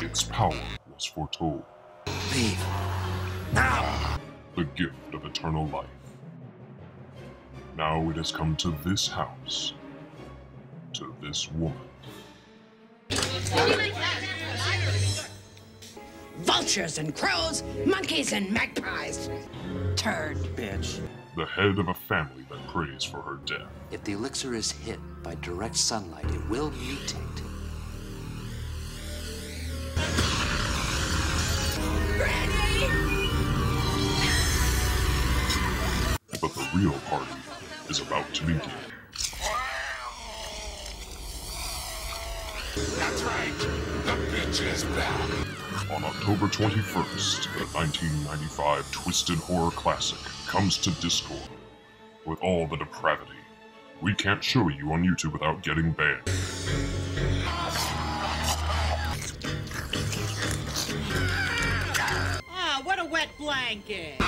its power was foretold. Leave. Now! The gift of eternal life. Now it has come to this house, to this woman. Vultures and crows, monkeys and magpies. Turd. Bitch. The head of a family that prays for her death. If the elixir is hit by direct sunlight, it will mutate. Real party is about to begin. That's right. The bitch is back. On October 21st, the 1995 Twisted Horror Classic comes to Discord. With all the depravity, we can't show you on YouTube without getting banned. Ah, what a wet blanket.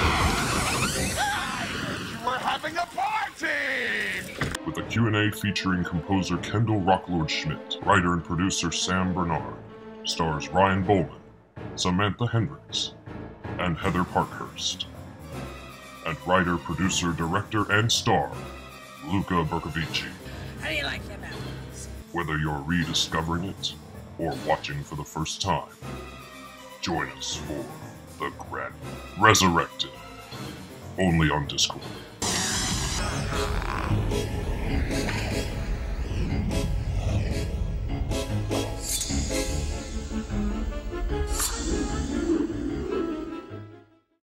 We're having a party! With a Q&A featuring composer Kendall Rocklord Schmidt, writer and producer Sam Bernard, stars Ryan Bollman, Samantha Hendricks, and Heather Parkhurst. And writer, producer, director, and star, Luca Bercovici. How do you like them apples? Whether you're rediscovering it or watching for the first time, join us for The Granny Resurrected, only on Discord. Ah.